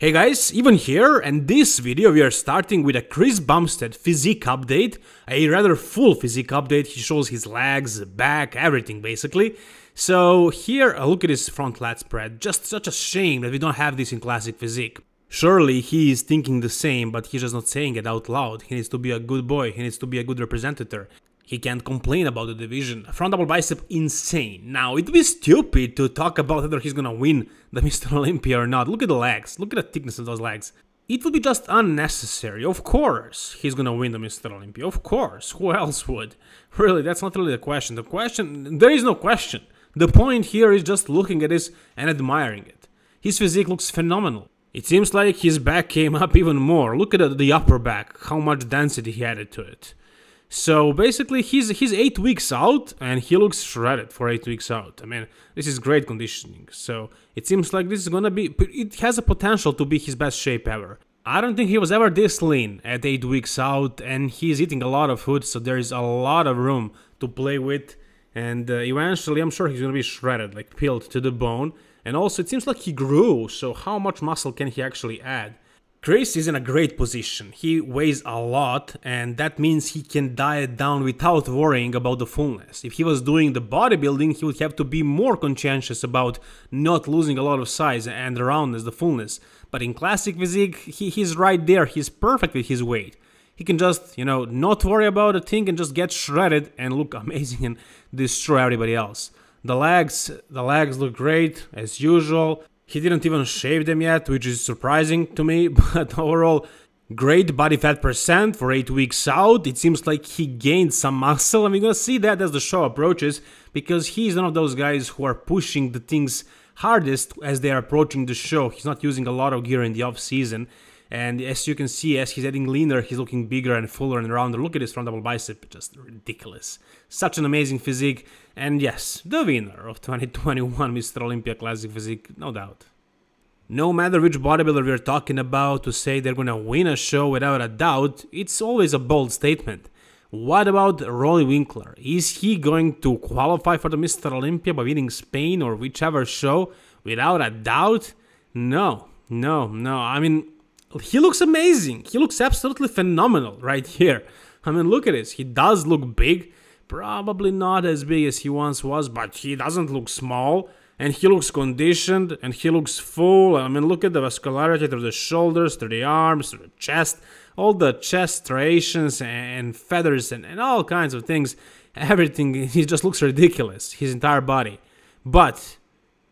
Hey guys, Ivan here, and this video we are starting with a Chris Bumstead physique update, a rather full physique update, he shows his legs, back, everything basically. So here, a look at his front lat spread, just such a shame that we don't have this in classic physique. Surely he is thinking the same, but he's just not saying it out loud. He needs to be a good boy, he needs to be a good representative. He can't complain about the division. Front double bicep, insane. Now, it would be stupid to talk about whether he's gonna win the Mr. Olympia or not. Look at the legs. Look at the thickness of those legs. It would be just unnecessary. Of course, he's gonna win the Mr. Olympia. Of course. Who else would? Really, that's not really the question. The question, there is no question. The point here is just looking at this and admiring it. His physique looks phenomenal. It seems like his back came up even more. Look at the upper back, how much density he added to it. So basically, he's he's eight weeks out, and he looks shredded for eight weeks out. I mean, this is great conditioning. So it seems like this is gonna be. It has a potential to be his best shape ever. I don't think he was ever this lean at eight weeks out, and he's eating a lot of food, so there is a lot of room to play with. And uh, eventually, I'm sure he's gonna be shredded, like peeled to the bone. And also, it seems like he grew. So how much muscle can he actually add? Chris is in a great position. He weighs a lot, and that means he can diet down without worrying about the fullness. If he was doing the bodybuilding, he would have to be more conscientious about not losing a lot of size and roundness, the fullness. But in classic physique, he, he's right there. He's perfect with his weight. He can just, you know, not worry about a thing and just get shredded and look amazing and destroy everybody else. The legs, the legs look great as usual. He didn't even shave them yet, which is surprising to me, but overall, great body fat percent for 8 weeks out. It seems like he gained some muscle, and we're gonna see that as the show approaches, because he's one of those guys who are pushing the things hardest as they are approaching the show. He's not using a lot of gear in the off season. And as you can see, as he's getting leaner, he's looking bigger and fuller and rounder. Look at his front double bicep, just ridiculous. Such an amazing physique. And yes, the winner of 2021 Mr. Olympia Classic Physique, no doubt. No matter which bodybuilder we're talking about, to say they're gonna win a show without a doubt, it's always a bold statement. What about Roelly Winklaar? Is he going to qualify for the Mr. Olympia by winning Spain or whichever show without a doubt? No, no, no. I mean, he looks amazing. He looks absolutely phenomenal right here. I mean, look at this. He does look big. Probably not as big as he once was, but he doesn't look small. And he looks conditioned and he looks full. I mean, look at the vascularity through the shoulders, through the arms, through the chest, all the chest striations and feathers and, and all kinds of things. Everything, he just looks ridiculous, his entire body. But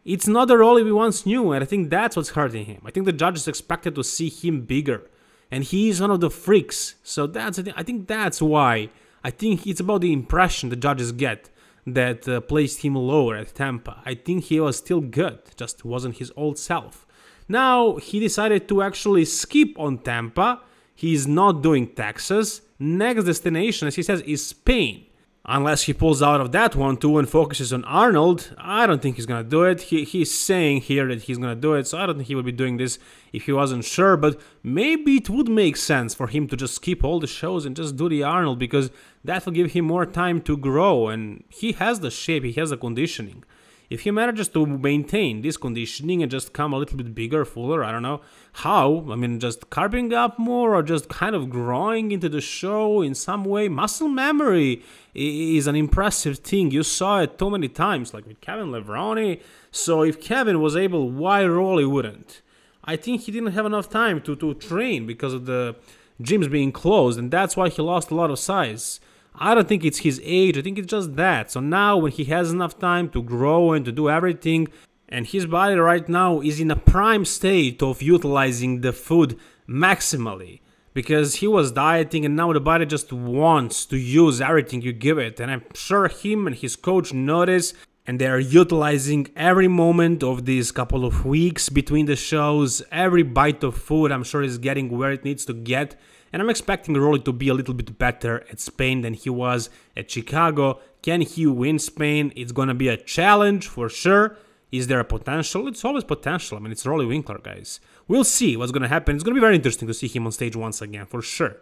it's not the Roelly we once knew, and I think that's what's hurting him. I think the judges expected to see him bigger, and he's one of the freaks. So that's I think that's why. I think it's about the impression the judges get that uh, placed him lower at Tampa. I think he was still good, just wasn't his old self. Now he decided to actually skip on Tampa. He's not doing Texas. Next destination, as he says, is Spain. Unless he pulls out of that one too and focuses on Arnold, I don't think he's gonna do it. He, he's saying here that he's gonna do it, so I don't think he would be doing this if he wasn't sure, but maybe it would make sense for him to just skip all the shows and just do the Arnold because that will give him more time to grow and he has the shape, he has the conditioning. If he manages to maintain this conditioning and just come a little bit bigger, fuller, I don't know how, I mean, just carving up more or just kind of growing into the show in some way, muscle memory is an impressive thing. You saw it too many times, like with Kevin Levrone. So if Kevin was able, why Roelly wouldn't? I think he didn't have enough time to, to train because of the gyms being closed, and that's why he lost a lot of size. I don't think it's his age, I think it's just that. So now, when he has enough time to grow and to do everything, and his body right now is in a prime state of utilizing the food maximally because he was dieting and now the body just wants to use everything you give it. And i'm sure him and his coach notice and they are utilizing every moment of these couple of weeks between the shows. Every bite of food i'm sure is getting where it needs to get and I'm expecting Roelly to be a little bit better at Spain than he was at Chicago. Can he win Spain? It's gonna be a challenge for sure. Is there a potential? It's always potential. I mean, it's Roelly Winklaar, guys. We'll see what's gonna happen. It's gonna be very interesting to see him on stage once again, for sure.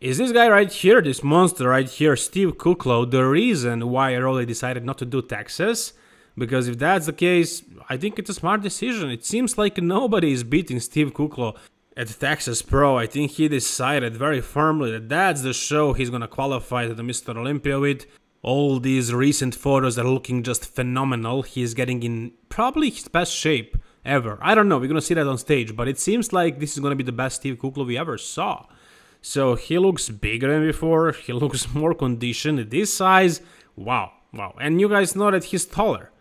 Is this guy right here, this monster right here, Steve Kuclo, the reason why Roelly decided not to do Texas? Because if that's the case, I think it's a smart decision. It seems like nobody is beating Steve Kuclo at Texas Pro. I think he decided very firmly that that's the show he's gonna qualify to the Mr. Olympia with. All these recent photos are looking just phenomenal. He's getting in probably his best shape ever. I don't know, we're gonna see that on stage, but it seems like this is gonna be the best Steve Kuclo we ever saw. So he looks bigger than before, he looks more conditioned. This size, wow, wow. And you guys know that he's taller.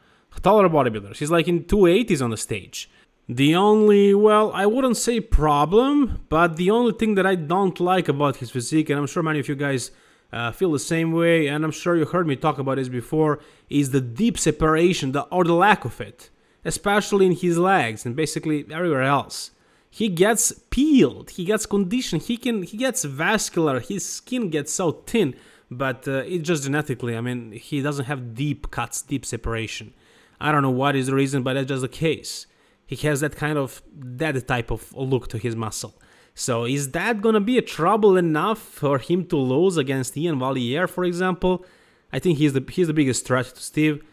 Taller bodybuilder. He's like in 280s on the stage. The only, well, I wouldn't say problem, but the only thing that I don't like about his physique, and I'm sure many of you guys uh, feel the same way, and I'm sure you heard me talk about this before, is the deep separation, the, or the lack of it, especially in his legs and basically everywhere else. He gets peeled, he gets conditioned, he can, he gets vascular, his skin gets so thin, but uh, it's just genetically. I mean, he doesn't have deep cuts, deep separation. I don't know what is the reason, but that's just the case. He has that kind of that type of look to his muscle. So is that gonna be a trouble enough for him to lose against Iain Valliere, for example? I think he's the he's the biggest threat to Steve.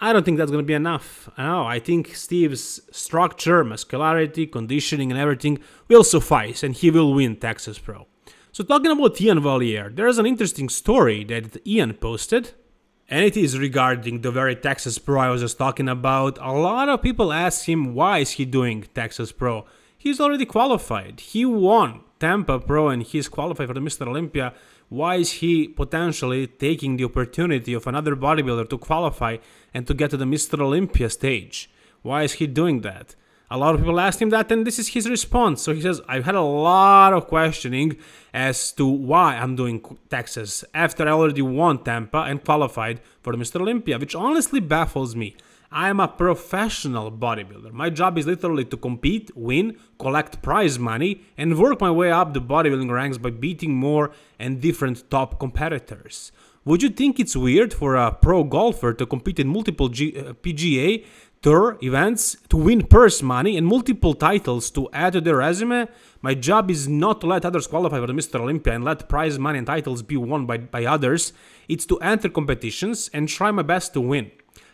I don't think that's gonna be enough. No, I think Steve's structure, muscularity, conditioning, and everything will suffice, and he will win Texas Pro. So talking about Iain Valliere, there's an interesting story that Iain posted and it is regarding the very Texas Pro I was just talking about. A lot of people ask him why is he doing Texas Pro. He's already qualified. He won Tampa Pro and he's qualified for the Mr. Olympia. Why is he potentially taking the opportunity of another bodybuilder to qualify and to get to the Mr. Olympia stage? Why is he doing that? A lot of people asked him that, and this is his response. So he says, I've had a lot of questioning as to why I'm doing Texas after I already won Tampa and qualified for Mr. Olympia, which honestly baffles me. I am a professional bodybuilder. My job is literally to compete, win, collect prize money, and work my way up the bodybuilding ranks by beating more and different top competitors. Would you think it's weird for a pro golfer to compete in multiple G- uh, PGA tour events to win purse money and multiple titles to add to their resume. My job is not to let others qualify for the Mr. Olympia and let prize money and titles be won by, by others. It's to enter competitions and try my best to win.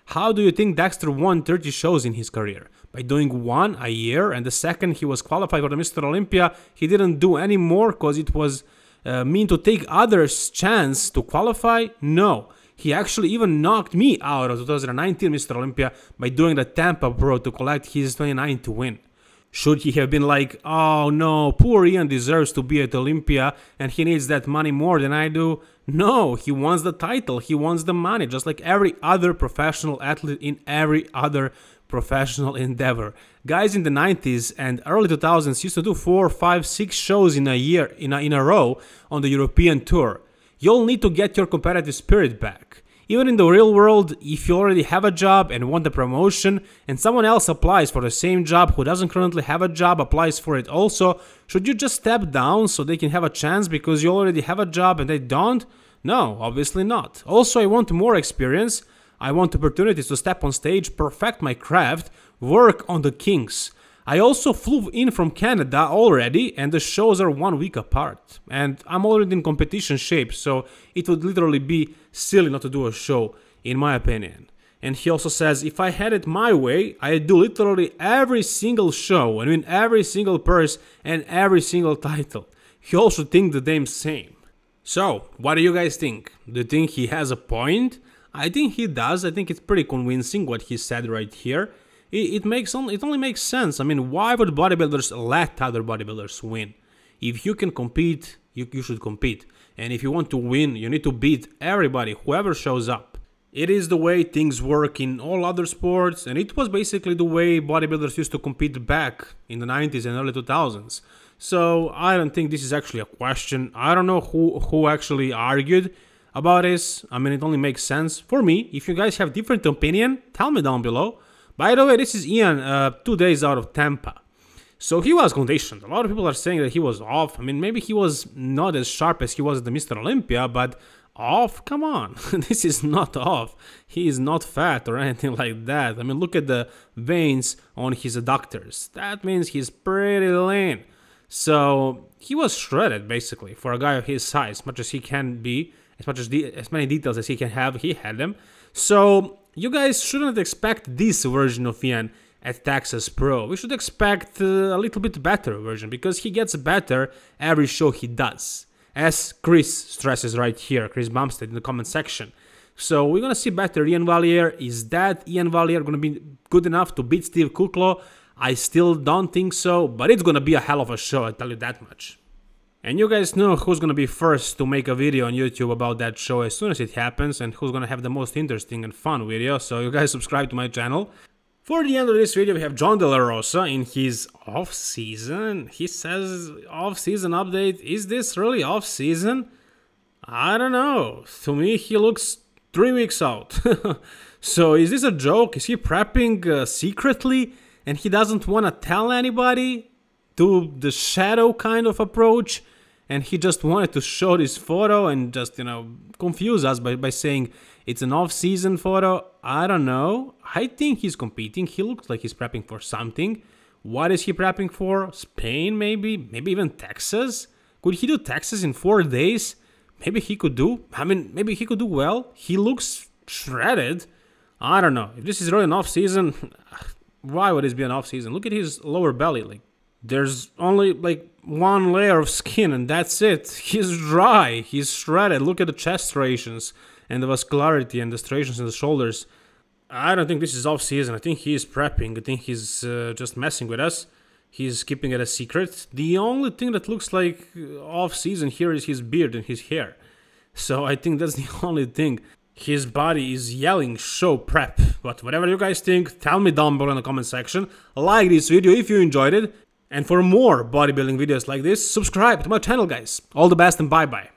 How do you think Dexter won 30 shows in his career? By doing one a year, and the second he was qualified for the Mr. Olympia, he didn't do any more because it was uh, mean to take others' chance to qualify? No. He actually even knocked me out of 2019 Mr. Olympia by doing the Tampa Pro to collect his 29 to win. Should he have been like, oh no, poor Iain deserves to be at Olympia and he needs that money more than I do? No, he wants the title, he wants the money, just like every other professional athlete in every other professional endeavor. Guys in the 90s and early 2000s used to do four, five, six shows in a year in a, in a row on the European tour you'll need to get your competitive spirit back. Even in the real world, if you already have a job and want a promotion, and someone else applies for the same job who doesn't currently have a job applies for it also, should you just step down so they can have a chance because you already have a job and they don't? No, obviously not. Also, I want more experience. I want opportunities to step on stage, perfect my craft, work on the kinks. I also flew in from Canada already, and the shows are one week apart. And I'm already in competition shape, so it would literally be silly not to do a show, in my opinion. And he also says, if I had it my way, I'd do literally every single show and win every single purse and every single title. He also thinks the damn same. So, what do you guys think? Do you think he has a point? I think he does. I think it's pretty convincing what he said right here it, it makes on, it only makes sense. I mean, why would bodybuilders let other bodybuilders win? If you can compete, you, you should compete. And if you want to win, you need to beat everybody, whoever shows up. It is the way things work in all other sports, and it was basically the way bodybuilders used to compete back in the 90s and early 2000s. So I don't think this is actually a question. I don't know who who actually argued about this. I mean, it only makes sense for me. If you guys have different opinion, tell me down below. By the way, this is Iain, uh, two days out of Tampa. So he was conditioned. A lot of people are saying that he was off. I mean, maybe he was not as sharp as he was at the Mr. Olympia, but off? Come on. this is not off. He is not fat or anything like that. I mean, look at the veins on his adductors. That means he's pretty lean. So he was shredded basically for a guy of his size, as much as he can be, as much as as many details as he can have. He had them. So you guys shouldn't expect this version of Iain at Texas Pro. We should expect uh, a little bit better version because he gets better every show he does. As Chris stresses right here, Chris Bumstead in the comment section. So we're gonna see better Iain Valliere. Is that Iain Valliere gonna be good enough to beat Steve Kuclo? I still don't think so, but it's gonna be a hell of a show, I tell you that much. And you guys know who's gonna be first to make a video on YouTube about that show as soon as it happens and who's gonna have the most interesting and fun video, so you guys subscribe to my channel. For the end of this video, we have Jon De La Rosa in his off-season. He says, off-season update, is this really off-season? I don't know. To me, he looks three weeks out. so is this a joke? Is he prepping uh, secretly and he doesn't want to tell anybody? Do the shadow kind of approach? And he just wanted to show this photo and just you know confuse us by, by saying it's an off-season photo. I don't know. I think he's competing. He looks like he's prepping for something. What is he prepping for? Spain maybe? Maybe even texas? Could he do texas in four days? Maybe he could do i mean maybe he could do well. He looks shredded. I don't know. If this is really an off-season why would this be an off-season? Look at his lower belly like there's only like one layer of skin and that's it. He's dry, he's shredded. Look at the chest striations and the vascularity and the striations in the shoulders. I don't think this is off season. I think he's prepping. I think he's uh, just messing with us. He's keeping it a secret. The only thing that looks like off season here is his beard and his hair. So I think that's the only thing. His body is yelling show prep. But whatever you guys think, tell me down below in the comment section. Like this video if you enjoyed it and for more bodybuilding videos like this, subscribe to my channel guys. All the best and bye bye.